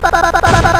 パパパパパパ